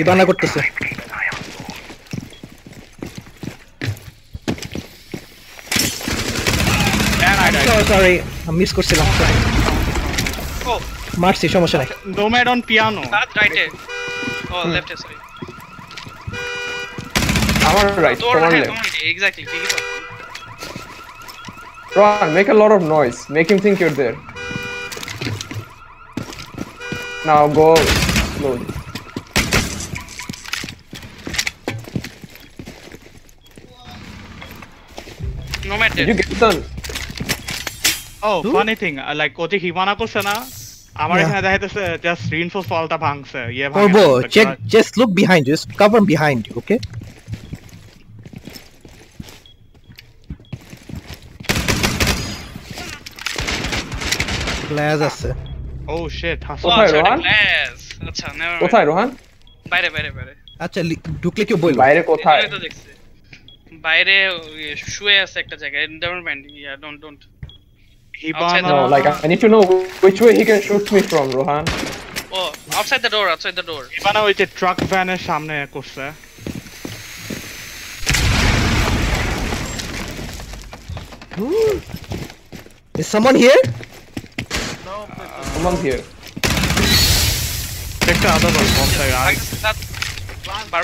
ইবানা করতেছে sorry miss করছিলাম। Oh, মারছি সমস্যা নাই that's right এ। Oh, left এ, sorry. আমার রাইট তোমার হ্যাঁ, লেফট তোমার ঠিকই তো। Ron, make a lot of noise. Make him think you're there. Now go slowly. Nomad Did dead. you get done? Oh, funny thing, uh, like ও যে হিমানা করছে না আমার Yeah. এখানে দেখা যাচ্ছে জাস্ট রিইনফোর্স ওয়ালটা ভাঙছে ইয়ে করবো ভাঙছে, check the just look behind just cover behind you okay glass আছে glass- Oh shit, হাসো। Oh, কোথায়, আচ্ছা, এটা রোহান? glass। আচ্ছা, never mind. কোথায় রোহান বাইরে, বাইরে, বাইরে। আচ্ছা লি- ঢুকলে কেউ বলবো বাইরে কোথায় এখানেই তো দেখছি। বাইরে ওই শুয়ে আছে একটা জায়গায় never mind yeah don't don't হিবানা No, like I need to know which way he can shoot me from, Rohan. O outside the door outside the door হিবানা ওই যে ট্রাক ভ্যানের সামনে করছে Is someone here? Someone's here. একটা আদা বল কোন জায়গায় বার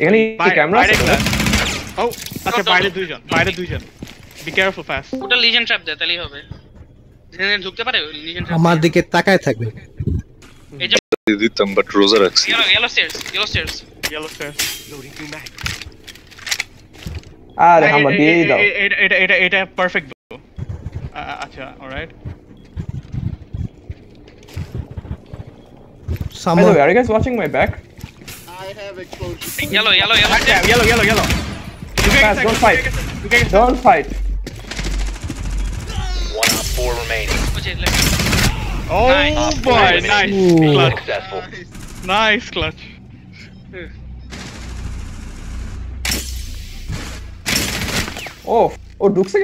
এখানে কি ক্যামেরা বাইরে আছে গ্লাস ও আচ্ছা Don't, বাইরে don't. দুইজন বাইরে দুইজন বি কেয়ারফুল ফাস্ট ওটা লিজেন ট্র্যাপ দেয় তাহলেই হবে জেনে ঢুকতে পারে লিজেন ট্র্যাপ আমার দিকে তাকায় থাকবে দিতাম বাট রোজা রাখছি yellow yellow স্টেয়ারস yellow স্টেয়ারস yellow stair আরে আমরা দিয়েই দাও এটা এটা এটা এটা পারফেক্ট আচ্ছা alright By the someone way, are you guys watching my back? I have. Yellow, yellow, yellow. Back yellow, yellow, yellow. You guys, don't fight. You don't fight. One four remaining. Oh nice. boy, nice. Clutch. Nice clutch. Oh, oh, Duke से